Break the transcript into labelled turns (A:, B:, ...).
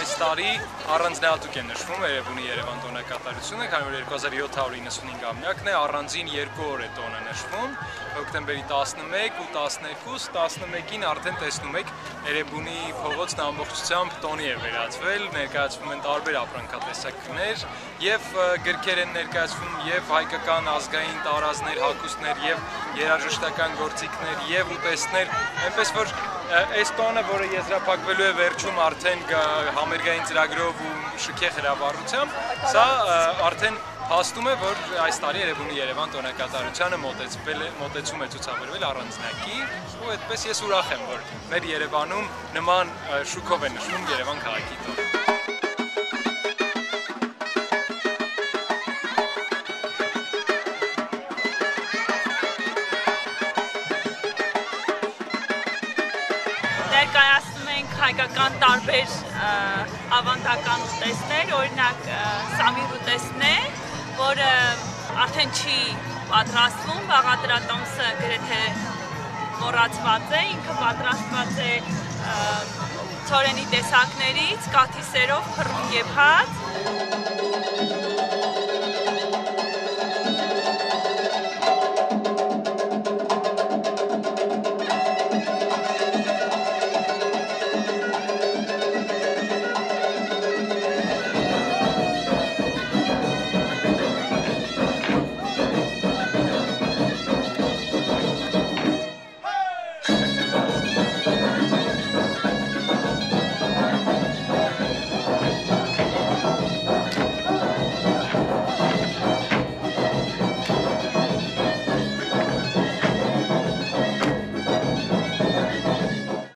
A: այս տարի առանձնահատուկ է նշվում Երևանի Երևան տոնակատարությունը, քանի որ 2795-ամյակն է, առանձին երկու օր է տոնը նշվում, հոկտեմբերի 11 ու 12, 11-ին արդեն տեսնում եք Երևանի փողոցն ամբողջությամբ տոնի է վերածվել, ներկայացվում են տարբեր ապրանքատեսակներ եւ գրքեր են ներկայացվում եւ հայկական ազգային տարազներ, հագուստներ եւ երաժշտական գործիքներ եւ ուտեստներ, այնպես որ այս տոնը, որը եզրափակվելու է վերջում արդեն համերգային ծրագրով ու շքեղ հրավառությամբ, սա արդեն հաստում է, որ այս տարի Երևանի Երևան տոնակատարությանը մոտեցվել է, մոտեցում է ցուցաբերվել առանձնակի, ու այդպես ես ուրախ եմ, որ մեր Երևանում նման շուկով է նշվում Երևան քաղաքի տոնը։
B: հայկական տարբեր ավանդական ուտեստներ, օրինակ սամիր ուտեստն է, որը արդեն չի պատրաստվում, բաղադրատոմսը գրեթե մոռացված է, ինքը պատրաստված է ծորենի տեսակներից, կաթիսերով, փռում եւ հաց